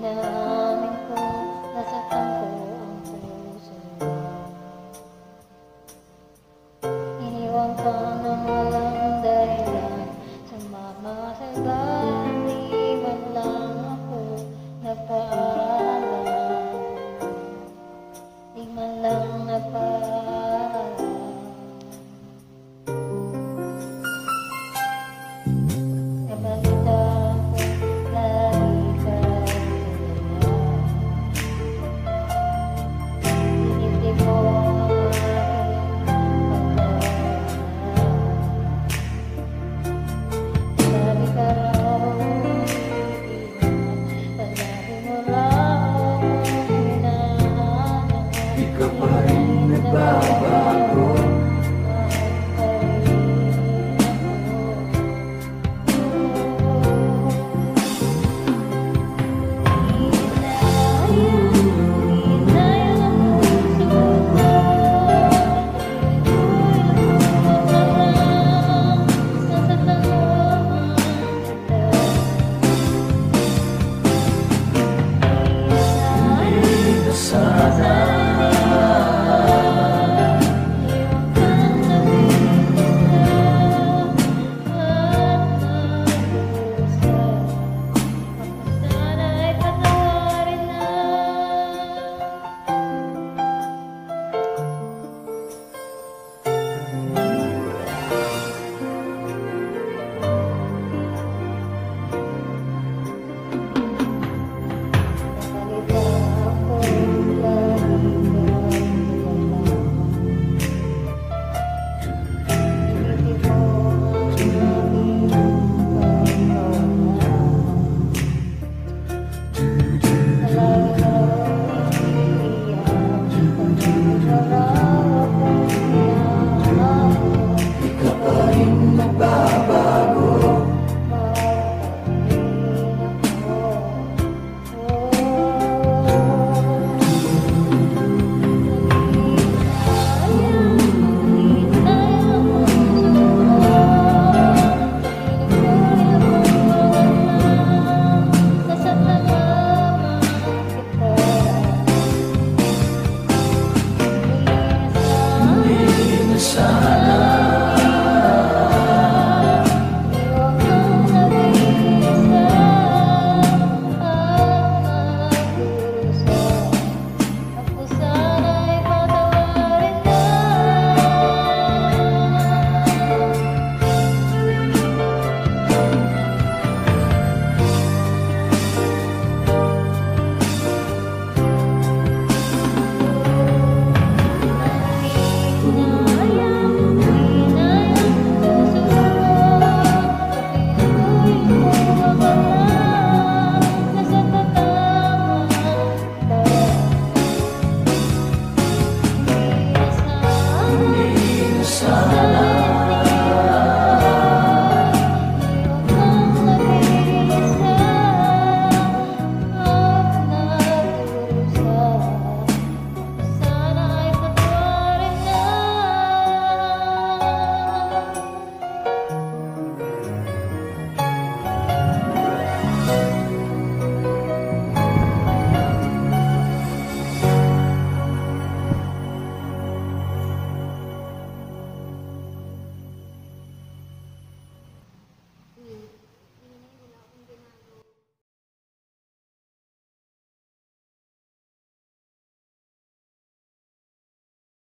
damdamin ko nasaktan ko ang puso iniwan ka ng walang dahilan sumama sa iba iwan lang ako nagpaalam di man lang Thank you. Sa.